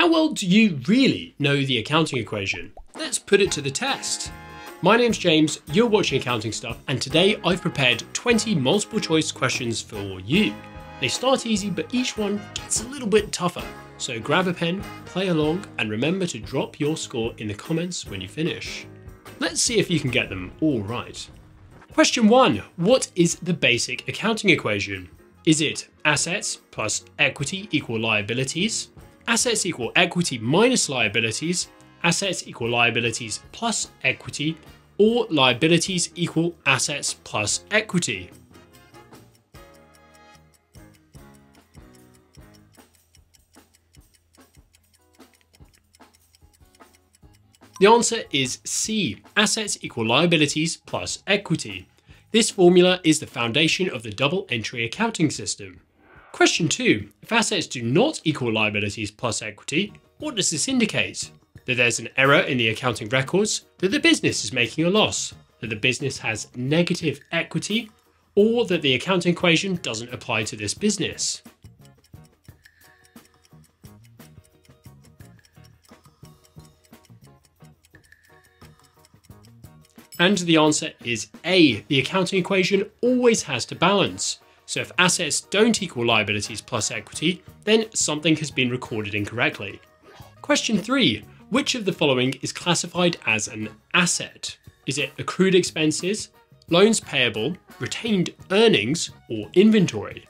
How well do you really know the accounting equation? Let's put it to the test. My name's James, you're watching Accounting Stuff, and today I've prepared 20 multiple choice questions for you. They start easy, but each one gets a little bit tougher. So grab a pen, play along, and remember to drop your score in the comments when you finish. Let's see if you can get them all right. Question 1. What is the basic accounting equation? Is it assets plus equity equal liabilities? Assets equal equity minus liabilities, assets equal liabilities plus equity, or liabilities equal assets plus equity. The answer is C, assets equal liabilities plus equity. This formula is the foundation of the double entry accounting system. Question 2. If assets do not equal liabilities plus equity, what does this indicate? That there's an error in the accounting records, that the business is making a loss, that the business has negative equity, or that the accounting equation doesn't apply to this business. And the answer is A. The accounting equation always has to balance. So if assets don't equal liabilities plus equity, then something has been recorded incorrectly. Question 3. Which of the following is classified as an asset? Is it accrued expenses, loans payable, retained earnings, or inventory?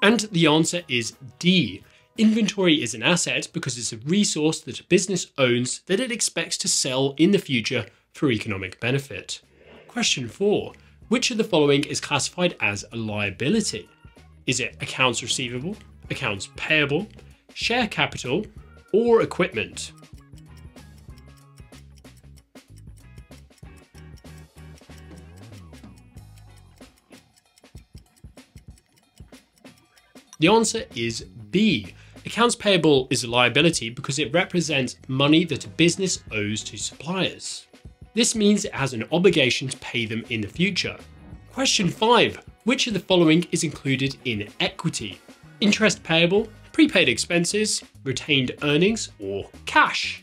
And the answer is D. Inventory is an asset because it's a resource that a business owns that it expects to sell in the future for economic benefit. Question 4. Which of the following is classified as a liability? Is it accounts receivable, accounts payable, share capital, or equipment? The answer is B. Accounts payable is a liability because it represents money that a business owes to suppliers. This means it has an obligation to pay them in the future. Question 5. Which of the following is included in equity? Interest payable, prepaid expenses, retained earnings, or cash?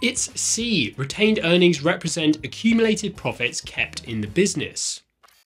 It's C. Retained earnings represent accumulated profits kept in the business.